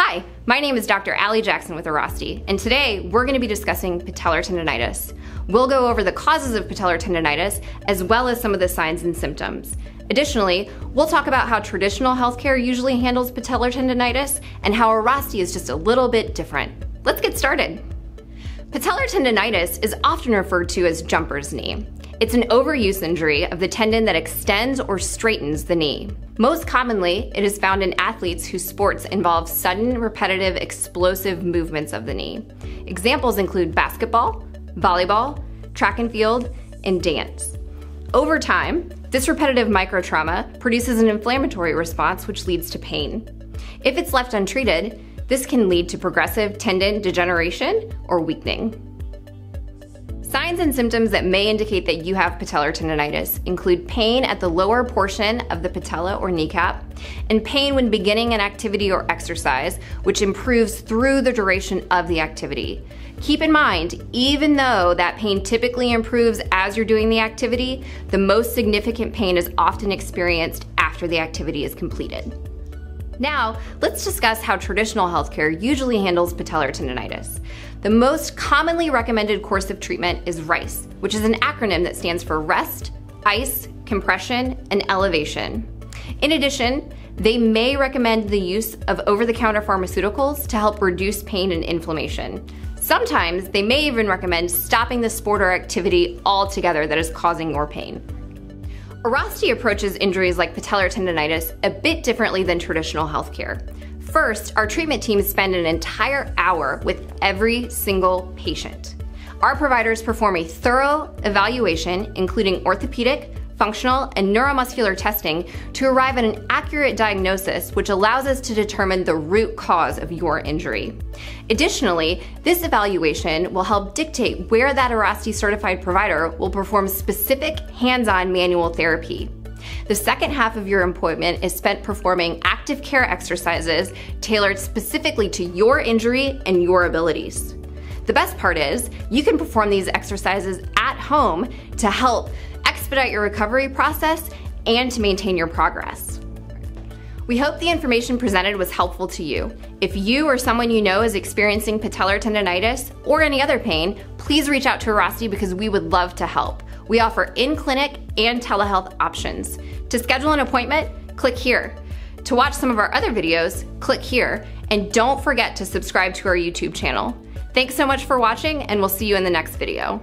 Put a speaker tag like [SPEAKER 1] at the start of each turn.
[SPEAKER 1] Hi, my name is Dr. Ally Jackson with Airrosti, and today we're going to be discussing patellar tendonitis. We'll go over the causes of patellar tendonitis as well as some of the signs and symptoms. Additionally, we'll talk about how traditional healthcare usually handles patellar tendonitis and how Airrosti is just a little bit different. Let's get started. Patellar tendonitis is often referred to as jumper's knee. It's an overuse injury of the tendon that extends or straightens the knee. Most commonly, it is found in athletes whose sports involve sudden, repetitive, explosive movements of the knee. Examples include basketball, volleyball, track and field, and dance. Over time, this repetitive microtrauma produces an inflammatory response which leads to pain. If it's left untreated, this can lead to progressive tendon degeneration or weakening. Signs and symptoms that may indicate that you have patellar tendonitis include pain at the lower portion of the patella or kneecap, and pain when beginning an activity or exercise, which improves through the duration of the activity. Keep in mind, even though that pain typically improves as you're doing the activity, the most significant pain is often experienced after the activity is completed. Now, let's discuss how traditional healthcare usually handles patellar tendonitis. The most commonly recommended course of treatment is RICE, which is an acronym that stands for rest, ice, compression, and elevation. In addition, they may recommend the use of over-the-counter pharmaceuticals to help reduce pain and inflammation. Sometimes they may even recommend stopping the sport or activity altogether that is causing your pain. Airrosti approaches injuries like patellar tendonitis a bit differently than traditional healthcare. First, our treatment teams spend an entire hour with every single patient. Our providers perform a thorough evaluation, including orthopedic, functional, and neuromuscular testing to arrive at an accurate diagnosis, which allows us to determine the root cause of your injury. Additionally, this evaluation will help dictate where that Airrosti certified provider will perform specific hands-on manual therapy. The second half of your appointment is spent performing active care exercises tailored specifically to your injury and your abilities. The best part is, you can perform these exercises at home to help expedite your recovery process and to maintain your progress. We hope the information presented was helpful to you. If you or someone you know is experiencing patellar tendonitis or any other pain, please reach out to Airrosti because we would love to help. We offer in-clinic and telehealth options. To schedule an appointment, click here. To watch some of our other videos, click here. And don't forget to subscribe to our YouTube channel. Thanks so much for watching and we'll see you in the next video.